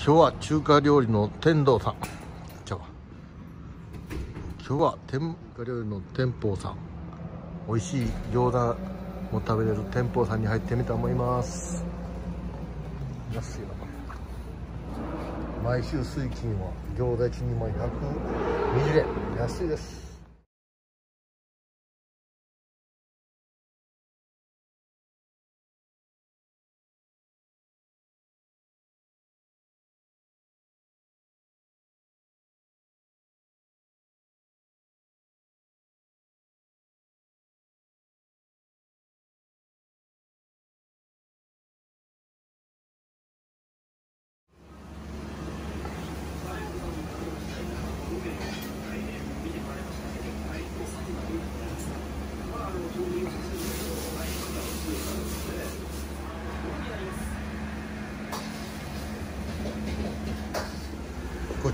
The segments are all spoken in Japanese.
今日は中華料理の天童さん。今日は天華料理の天宝さん。美味しい餃子も食べれる店舗さんに入ってみたと思います。安いな毎週水金は餃子1人前120円。安いです。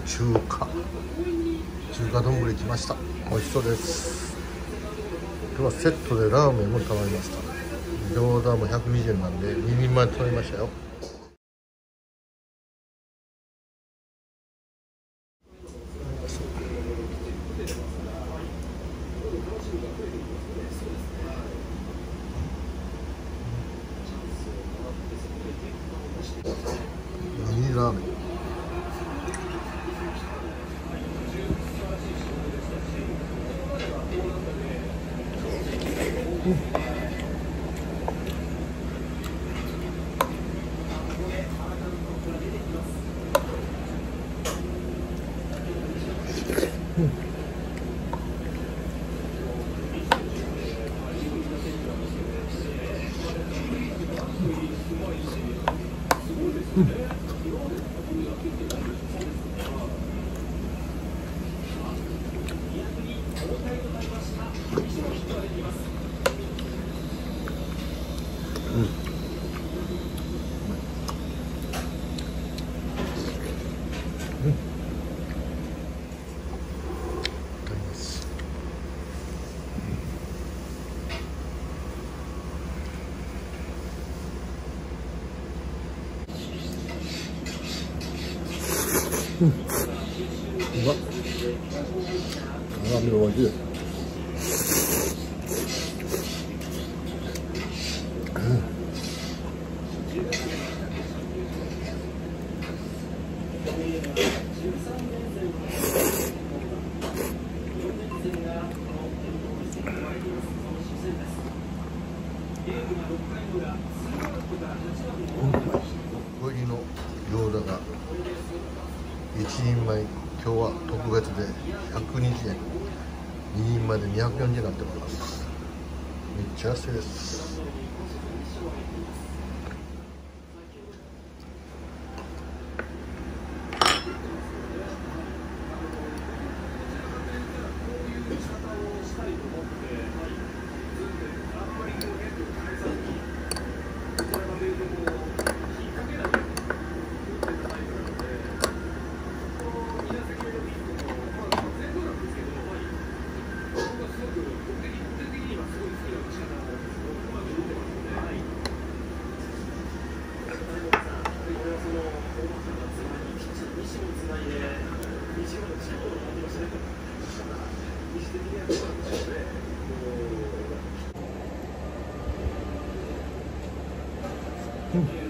中華。中華丼来ました。美味しそうです。今日はセットでラーメンも頼みました。餃子も120円なんで2人前頼みましたよ。いラーメン美味しいの餃子が1人前今日は特別で120円。2人前で240円になっております。めっちゃ安いです。あ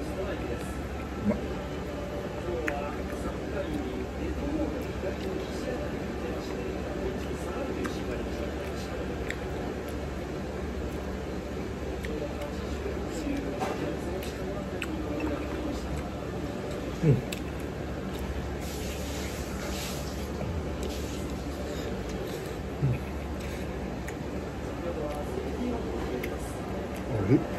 れ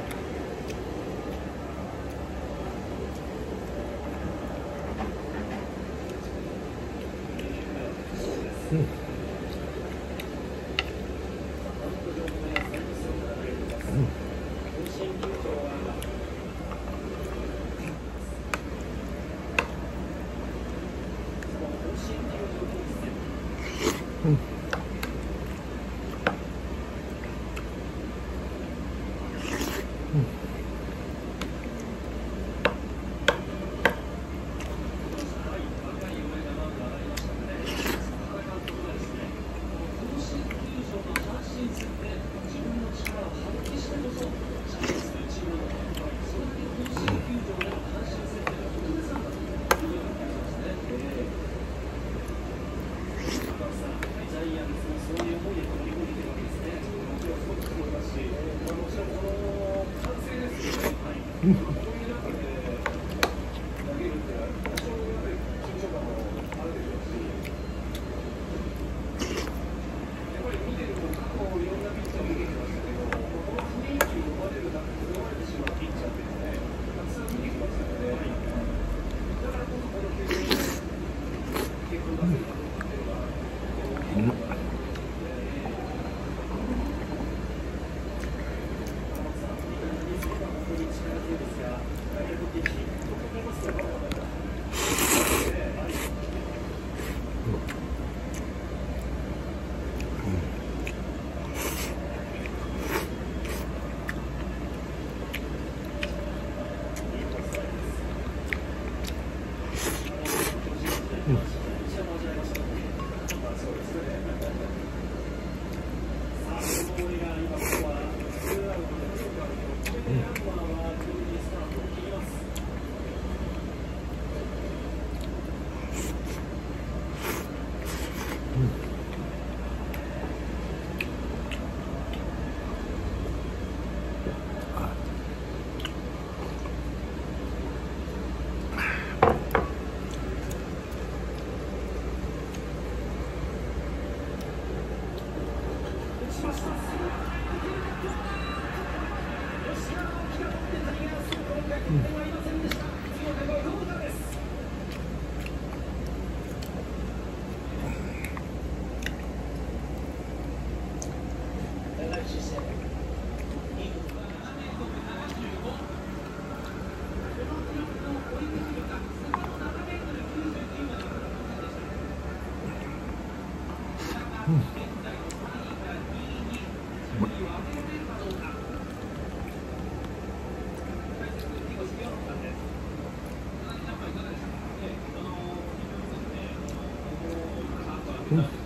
うん。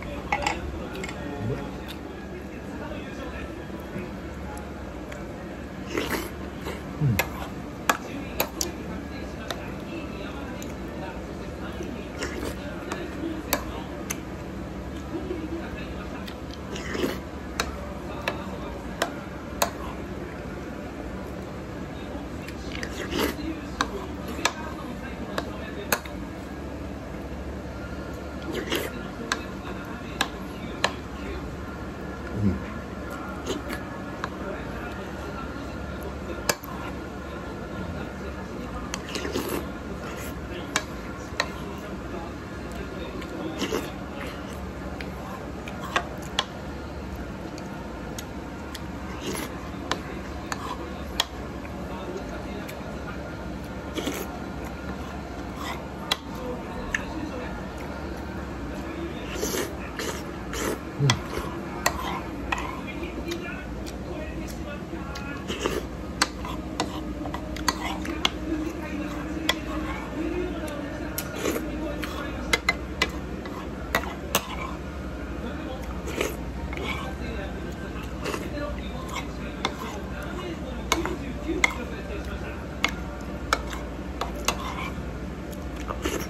Oh,